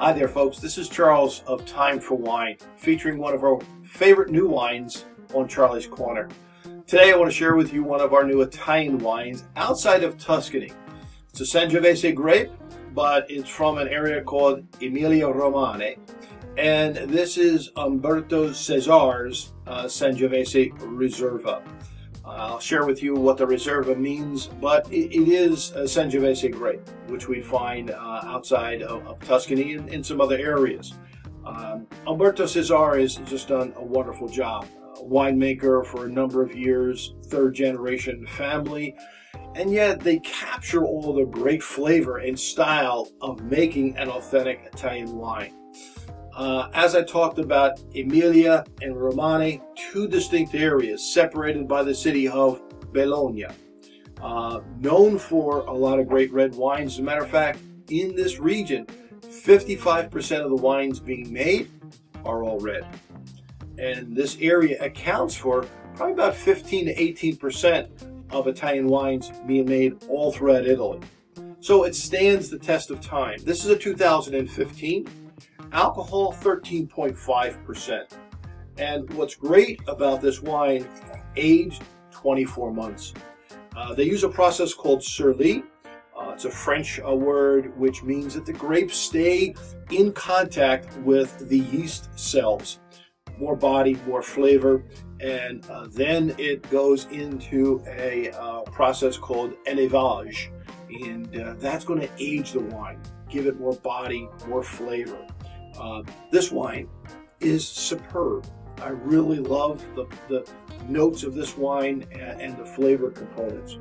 Hi there, folks. This is Charles of Time for Wine, featuring one of our favorite new wines on Charlie's Corner. Today, I want to share with you one of our new Italian wines outside of Tuscany. It's a Sangiovese grape, but it's from an area called Emilia Romagna. And this is Umberto Cesari's uh, Sangiovese Riserva. I'll share with you what the Riserva means, but it, it is a Sangiovese grape, which we find uh, outside of, of, Tuscany and in some other areas. Um, Umberto Cesari has just done a wonderful job. A winemaker for a number of years, third generation family, and yet they capture all the great flavor and style of making an authentic Italian wine. Uh, as I talked about, Emilia and Romagna, two distinct areas separated by the city of Bologna. Uh, known for a lot of great red wines. As a matter of fact, in this region, 55% of the wines being made are all red. And this area accounts for probably about 15 to 18% of Italian wines being made all throughout Italy. So it stands the test of time. This is a 2015. Alcohol 13.5%. And what's great about this wine, aged 24 months. Uh, they use a process called sur lie. Uh, it's a French uh, word which means that the grapes stay in contact with the yeast cells. More body, more flavor, and uh, then it goes into a uh, process called élevage, and that's going to age the wine, give it more body, more flavor. This wine is superb. I really love the, the notes of this wine and, and, the flavor components.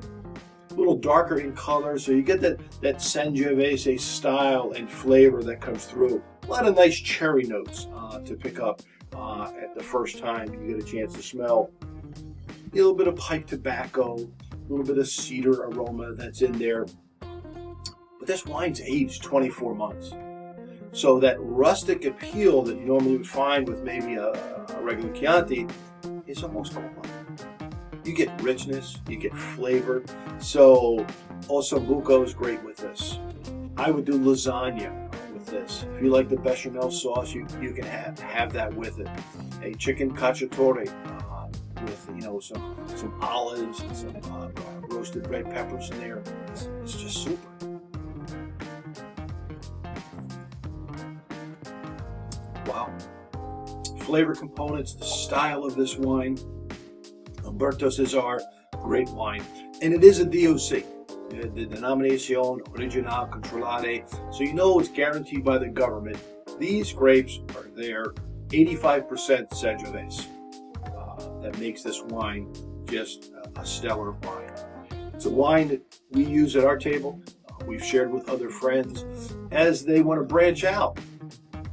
A little darker in color, so you get that, that Sangiovese style and flavor that comes through. A lot of nice cherry notes uh, to pick up uh, at the first time you get a chance to smell. A little bit of pipe tobacco, a little bit of cedar aroma that's in there. But this wine's aged 24 months. So that rustic appeal that you normally would find with maybe a, a regular Chianti is almost gone. You get richness, you get flavor. So also ossobuco is great with this. I would do lasagna with this. If you like the bechamel sauce, you, you can have, have that with it. A chicken cacciatore uh, with you know some some olives and some uh, roasted red peppers in there. It's, it's just super. Wow. Flavor components, the style of this wine. Umberto Cesari, great wine. And it is a DOC, the Denominazione Original Controllata. So you know it's guaranteed by the government. These grapes are there, 85% Sangiovese. Uh, that makes this wine just a stellar wine. It's a wine that we use at our table. Uh, we've shared with other friends as they want to branch out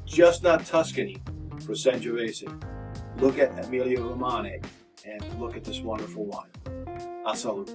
just not Tuscany for Sangiovese. Look at Emilia Romagna and look at this wonderful wine. A salute.